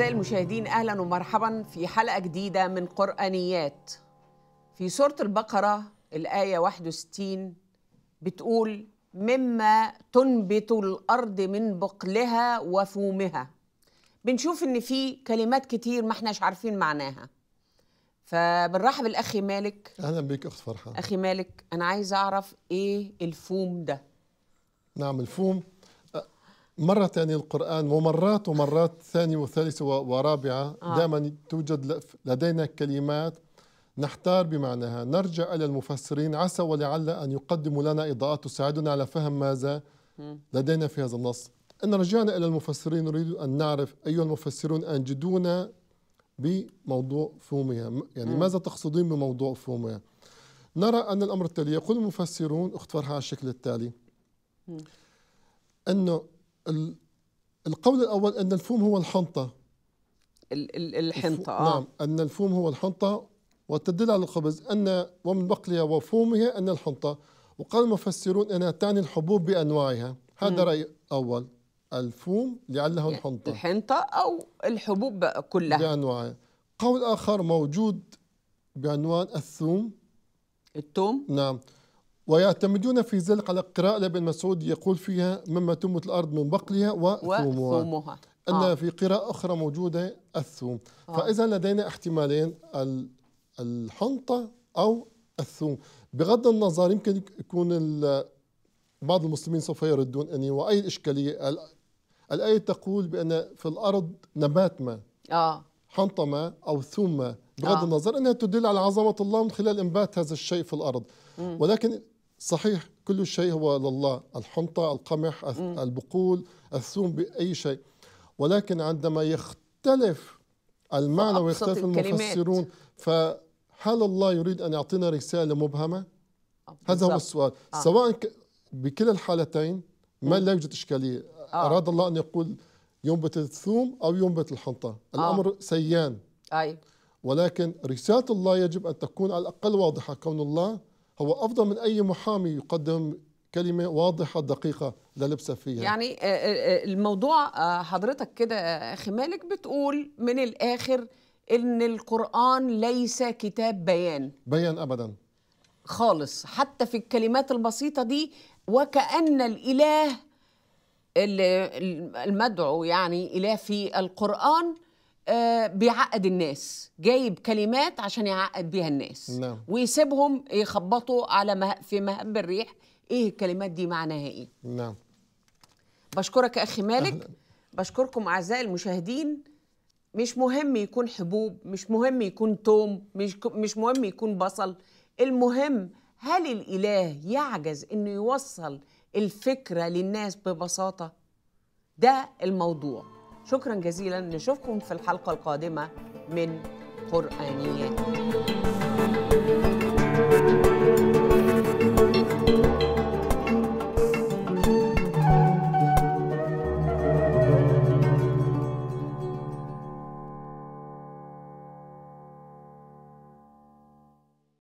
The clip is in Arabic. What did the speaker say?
المشاهدين أهلا ومرحبا في حلقة جديدة من قرآنيات. في سورة البقرة الآية 61 بتقول مما تنبت الأرض من بقلها وفومها. بنشوف إن في كلمات كتير ما إحناش عارفين معناها. فبنرحب الاخي مالك. أهلا بك أخت فرحة. أخي مالك أنا عايز أعرف إيه الفوم ده؟ نعم الفوم مرة ثانية القرآن ومرات ومرات ثانية وثالثة ورابعة آه. دائما توجد لدينا كلمات نحتار بمعناها نرجع إلى المفسرين عسى ولعل أن يقدموا لنا إضاءات تساعدنا على فهم ماذا لدينا في هذا النص إن رجعنا إلى المفسرين نريد أن نعرف أيها المفسرون أنجدونا بموضوع فومها يعني. ماذا تقصدون بموضوع فومها نرى أن الأمر التالي يقول المفسرون فرحة على الشكل التالي. أنه القول الأول أن الفوم هو الحنطة. ال- ال- الحنطة الفو- آه. نعم أن الفوم هو الحنطة. وتدل على الخبز أن ومن بقلها وفومها أن الحنطة. وقال المفسرون أنها تعني الحبوب بأنواعها. هذا مم. رأي أول. الفوم لعله الحنطة. الحنطة أو الحبوب كلها. بأنواعها. قول آخر موجود بعنوان الثوم. التوم نعم. ويعتمدون في ذلك على قراءة لابن مسعود يقول فيها مما تنبت الأرض من بقلها وثومها وثومها أن آه. في قراءة أخرى موجودة الثوم آه. فإذا لدينا احتمالين ال- الحنطة أو الثوم بغض النظر يمكن يكون بعض المسلمين سوف يردون أني وأي الإشكالية ال- الآية تقول بأن في الأرض نبات ما آه حنطة ما أو ثوم ما بغض آه. النظر أنها تدل على عظمة الله من خلال إنبات هذا الشيء في الأرض. ولكن صحيح كل شيء هو لله الحنطة القمح. البقول الثوم بأي شيء ولكن عندما يختلف المعنى ويختلف. المفسرون فهل الله يريد أن يعطينا رسالة مبهمة؟ آه، هذا هو. السؤال آه. سواء ك- بكلا الحالتين ما. لا يوجد إشكالية آه. أراد الله أن يقول ينبت الثوم أو ينبت الحنطة الأمر سيان ولكن رسالة الله يجب أن تكون على الأقل واضحة كون الله هو أفضل من أي محامي يقدم كلمة واضحة دقيقة لا لبس فيها. يعني آه، آه، آه، الموضوع حضرتك كده أخي مالك بتقول من الآخر إن القرآن ليس كتاب بيان. بيان أبدا. خالص. حتى في الكلمات البسيطة دي وكأن الإله ال- المدعو يعني إله في القرآن بيعقد الناس. جايب كلمات عشان يعقد بيها الناس. نعم. ويسيبهم يخبطوا على مه... في مهب الريح. إيه الكلمات دي معناها إيه؟ نعم. بشكرك أخي مالك. أهلاً. بشكركم أعزائي المشاهدين. مش مهم يكون حبوب مش مهم يكون توم مش مش مهم يكون بصل. المهم هل الإله يعجز إنه يوصل الفكرة للناس ببساطة؟ ده الموضوع. شكرا جزيلا. نشوفكم في الحلقة القادمة من قرانيات